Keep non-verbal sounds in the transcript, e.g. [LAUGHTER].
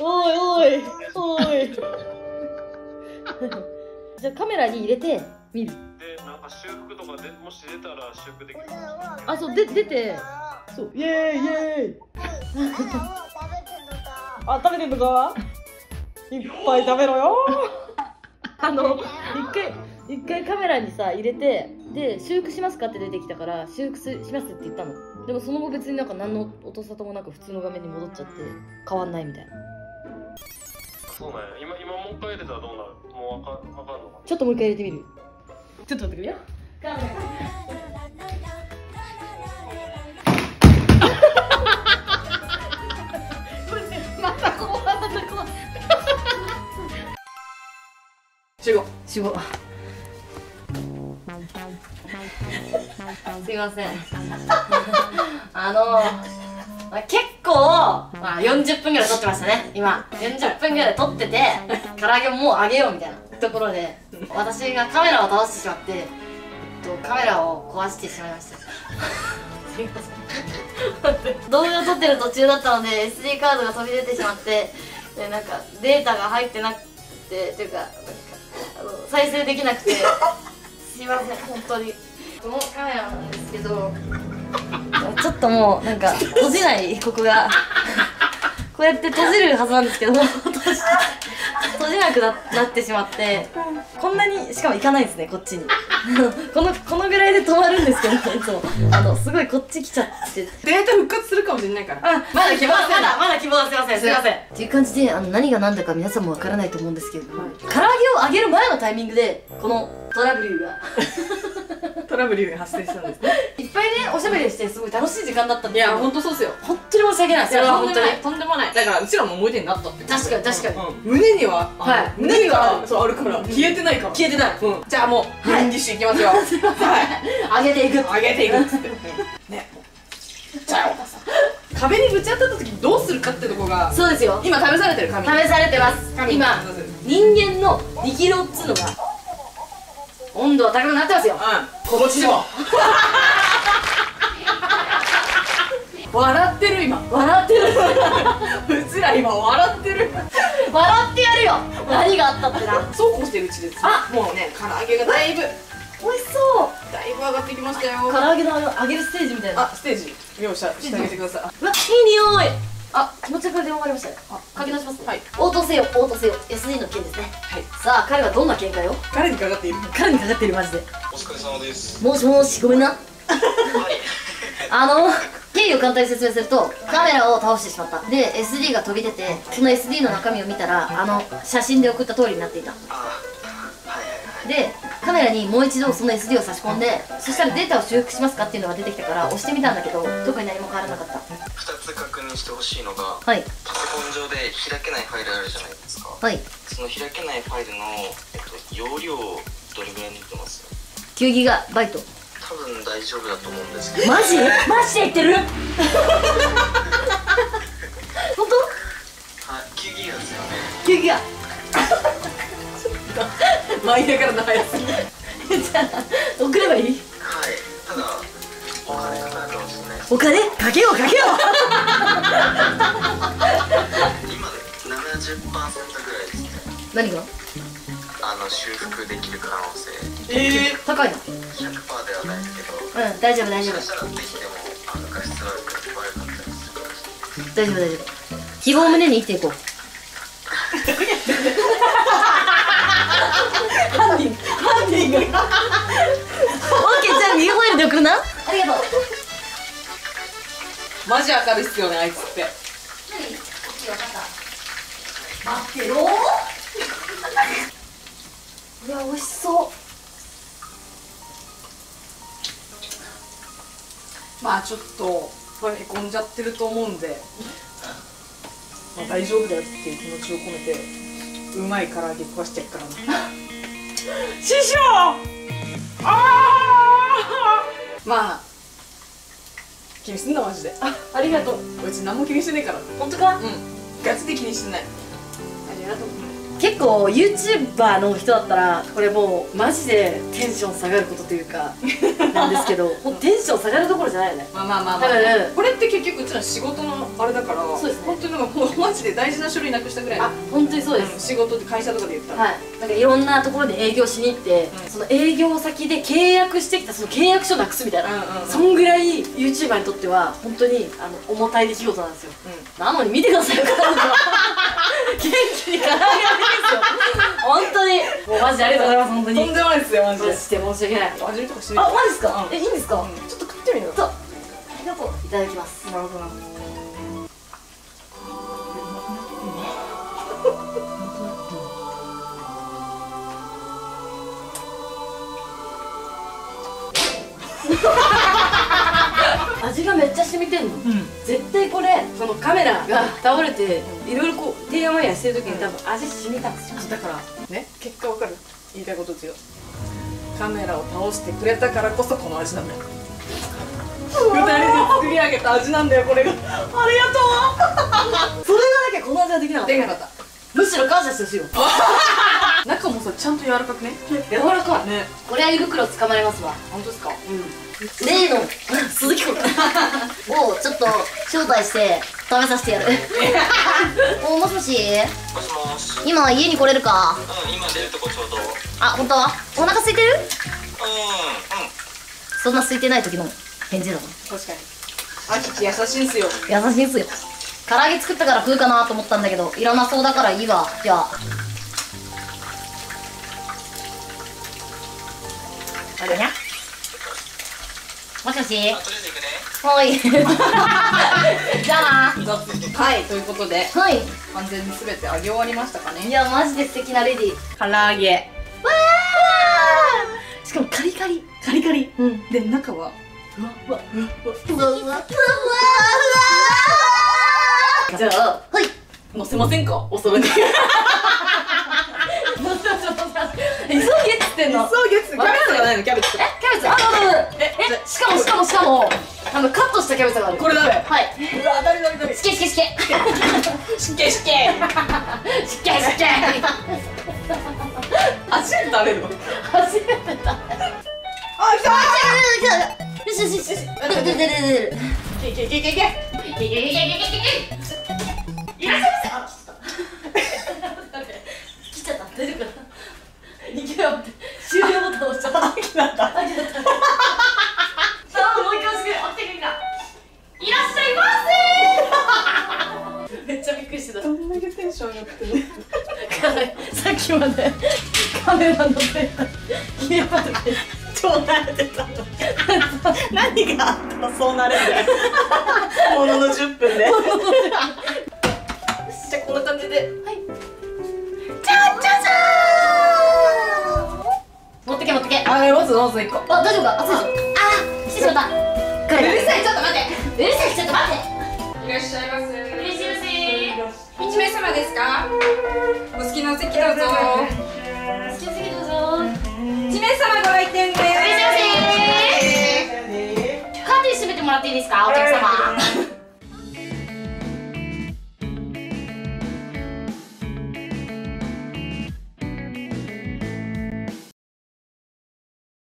おいおいおい。[LAUGHS] じゃあカメラに入れて見る。でなんか修復とかでもし出たら修復できる。あそうで出て。そう。イエーイイエーイ。あ食べてんのか？いっぱい食べろよ。[LAUGHS] あの一回一回カメラにさ入れてで修復しますかって出てきたから修復しますって言ったの。でもその後別になんか何の音沙汰もなく普通の画面に戻っちゃって変わんないみたいなそうなんや今今もう一回入れたらどうなる？もうわかんわかんのかちょっともう一回入れてみる？ちょっと待ってくれよ。またこうまたこう。[LAUGHS] 集合。死亡 [LAUGHS] すいません。あのまあ結構、まあ、40分ぐらい撮ってましたね今。40分ぐらい撮ってて [LAUGHS] 唐揚げももうあげようみたいなところで私がカメラを倒してしまって、えっと、カメラを壊してしまいました。すいません。動画を撮ってる途中だったので SD カードが飛び出てしまってでなんかデータが入ってなくてというかなんかあの再生できなくて。[LAUGHS] すいません本当に。このカメラなんですけどちょっともうなんか閉じないここが。こうやって閉じるはずなんですけど。閉じ閉じなくななってしまって。こんなにしかも行かないですねこっちに。このこのぐらいで止まるんですけどいつも。あのすごいこっち来ちゃって。データ復活するかもしれないから。あまだ希望まだまだ希望はすいませんすいません。っていう感じであの何が何だか皆さんもわからないと思うんですけれども、唐揚げを揚げる前のタイミングでこのトラブルがトラブルが発生したんですね。いっぱいねおしゃべりしてすごい楽しい時間だったんいですけど。や本当そうっすよ。本当に申し訳ない。ですいやよ本当にとんでもない。だからうちらも思い出になったって確かに確かに。うん。胸にはあのはい胸には。そうあるから消えてないから。消えてない。うん。じゃあもうはい。メインディッシュいきますよ。[LAUGHS] はい。揚げていく。上げていくっつって。ね。じゃあ壁にぶち当たった時どうするかってとこがそうですよ。今試されてる紙試されてます。紙今。人間の2キロっつうのが温度は高くなってますよ。うん。こっちでも。[LAUGHS] 笑ってる今。笑ってる。[LAUGHS] うちら今笑ってる。笑ってやるよ。何があったってな。そうこうしてるうちで。すあ。もうね唐揚げがだいぶ。美味しそう。だいぶ上がってきましたよ。唐揚げの揚げるステージみたいな。あステージ。用意してあげてください。うわいい匂いあ気持ち悪い電話がありましたよあ書き出します。はい。応答せよ応答せよ。SD の件ですね。はい。さあ彼はどんな件かよ？誰にかかっている彼にかかってるマジで。お疲れ様です。もしもしごめんな。[LAUGHS] あの経緯を簡単に説明するとカメラを倒してしまった。で SD が飛び出てその SD の中身を見たらあの写真で送った通りになっていたでカメラにもう一度その SD を差し込んでそしたらデータを修復しますかっていうのが出てきたから押してみたんだけど特に何も変わらなかった。2つ確認してほしいのがはい。パソコン上で開けないファイルあるじゃないですか。はい。その開けないファイルの、えっと、容量どれぐらいになってます？9ギガバイト。多分大丈夫だと思うんですけど。マジ？マジで言ってる？[LAUGHS] 本はい9ギガですよね。当 ?9 ギガ [LAUGHS] 舞いながらの速すぎじゃあ送ればいい？はいただお金かかるかもしれないお金？かけようかけよ今70%ぐらいですね。う何が？あの修復できる可能性。ええ高いな100%ではないですけどうん大丈夫大丈夫。したらできてもあの画質悪く悪かったりするかもしれない大丈夫大丈夫。希望を胸に生きていこうオッケーじゃあ右ホイールで送るなありがとう。マジ明るいっすよねあいつって。何？オッケー分かった。待ってろ。[LAUGHS] うわ美味しそう。まあちょっとこれへこんじゃってると思うんで、まあ、大丈夫だよっていう気持ちを込めてうまい唐揚げ壊してやっからな師匠。ああまあ気にすんなマジで。あありがとう。こいつ何も気にしてねえから。本当か？うん。ガチで気にしてない。ありがとう結構 YouTuber の人だったらこれもうマジでテンション下がることというかなんですけど [LAUGHS] テンション下がるどころじゃないよね。まあまあまあまあ。だからこれって結局うちら仕事のあれだからそうですね。本当になんかもうマジで大事な書類なくしたぐらいあ本当にそうです、うん仕事って会社とかで言ったら、はい、なんかいろんなところで営業しに行って、うん。その営業先で契約してきたその契約書なくすみたいな、うんうんうん。そんぐらい YouTuber にとっては本当にあの重たい出来事なんですよ。なのに見てくださいよ彼女は [LAUGHS] 元気に唐揚げがですよ。本当に。もうマジでありがとうございます本当に。とんでもないですよマジで。マジで。申し訳ない味見とかしてみあるマジですか、うん。えいいんですか、うん。ちょっと食ってみる。よありがとう。いただきます。なるほどな味がめっちゃ染みてんの。うん。絶対これそのカメラが倒れていろいろこうてんやわんやしてる時に多分味染みたんですよだからね結果わかる。言いたいことですよカメラを倒してくれたからこそこの味なんだよ。二人で作り上げた味なんだよこれが。ありがと [LAUGHS] それがなきゃこの味はできなかった。うできなかったむしろ感謝してほしいよ。[LAUGHS] 中もさちゃんと柔らかくね？柔らかい。ね。これは胃袋捕まりますわ。本当ですか？うん。例の [LAUGHS] 鈴木君。[LAUGHS] をちょっと招待して食べさせてやる。おもしもし？もしもし。今家に来れるか？うん今出るとこちょうど。うんうんあ本当お腹空いてる？そんな空いてない時の返事だもん確かに。あきち優しいんすよ。優しいんすよ唐揚げ作ったから食うかなと思ったんだけどいらなそうだからいいわ。じゃあ。あれにゃもしもし。はい。[LAUGHS] じゃあ。なはいということではい。完全に全て揚げ終わりましたかね。いやマジで素敵なレディー。唐揚げ。わー。しかもカリカリ。カリカリ。うん。で中はふわふわふわふわじゃあはい。乗せませんか？おそろに急急げっつってんの。げつキャベツがないのキャベツえキャベツ？あええしかもしかもしかもあのカットしたキャベツがあるこれだべはいうわ当たりだりだりしけしけしけしけしけしけしけ足食べるの初めてだあ来たよしよしよし出る出る出る出るけけけけけいけいけいけいけいけい大丈夫かないけよって終了ボタン押しちゃったあ来なんだったさあもう一回押してくれ起きてくれんかいらっしゃいませめっちゃびっくりしてたどんだけテンション上がって。ねさっきまでカメラの手切りやがって超慣れてたの何があったらそうなれるんだよものの10分でじゃあこんな感じではいああまずまず1個大丈夫か？熱いでしょあー来てしまったうるさいちょっと待ってうるさいちょっと待っていらっしゃいませ。いらっしゃいませ一名様ですか？お好きなお席どうぞ。好きな席どうぞ一名様ご来店です。いらっしゃいませカーテン閉めてもらっていいですかお客様